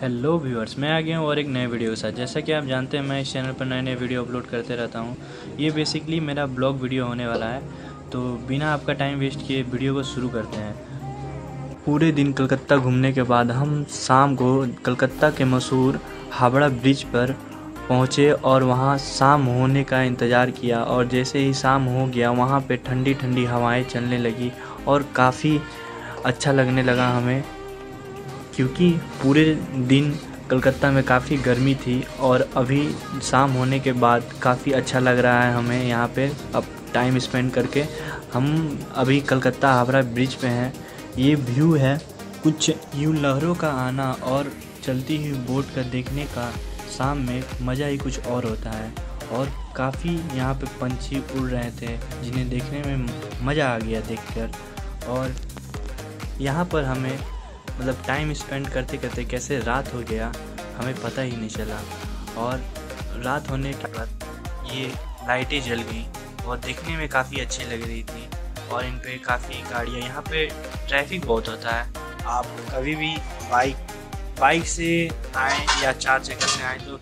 Hello viewers मैं आ गया हूँ और एक नए वीडियो के साथ। जैसा कि आप जानते हैं, मैं इस चैनल पर नए नए वीडियो अपलोड करते रहता हूँ। ये बेसिकली मेरा ब्लॉग वीडियो होने वाला है। तो बिना आपका टाइम वेस्ट किए वीडियो को शुरू करते हैं। पूरे दिन कलकत्ता घूमने के बाद हम शाम को कलकत्ता के मशहूर हावड़ा ब्रिज पर पहुँचे और वहाँ शाम होने का इंतज़ार किया और जैसे ही शाम हो गया, वहाँ पर ठंडी ठंडी हवाएँ चलने लगी और काफ़ी अच्छा लगने लगा हमें। क्योंकि पूरे दिन कलकत्ता में काफ़ी गर्मी थी और अभी शाम होने के बाद काफ़ी अच्छा लग रहा है हमें यहाँ पे अब टाइम स्पेंड करके। हम अभी कलकत्ता हावड़ा ब्रिज पे हैं। ये व्यू है कुछ यूँ लहरों का आना और चलती हुई बोट का देखने का शाम में मज़ा ही कुछ और होता है। और काफ़ी यहाँ पे पंछी उड़ रहे थे, जिन्हें देखने में मज़ा आ गया देखकर। और यहाँ पर हमें मतलब टाइम स्पेंड करते करते कैसे रात हो गया, हमें पता ही नहीं चला। और रात होने के बाद ये लाइटें जल गई, और देखने में काफ़ी अच्छी लग रही थी, और इन पे काफ़ी गाड़ियाँ, यहाँ पे ट्रैफ़िक बहुत होता है। आप कभी भी बाइक बाइक से आए या चार चक्कर से आए तो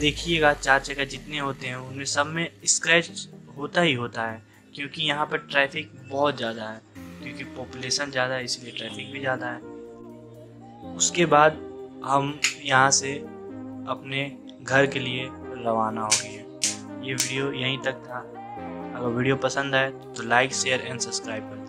देखिएगा चार चक्कर जितने होते हैं, उनमें सब में स्क्रैच होता ही होता है, क्योंकि यहाँ पर ट्रैफ़िक बहुत ज़्यादा है, क्योंकि पॉपुलेशन ज़्यादा है, इसलिए ट्रैफ़िक भी ज़्यादा है। उसके बाद हम यहाँ से अपने घर के लिए रवाना हो गए ये वीडियो यहीं तक था। अगर वीडियो पसंद आए तो लाइक, शेयर एंड सब्सक्राइब कर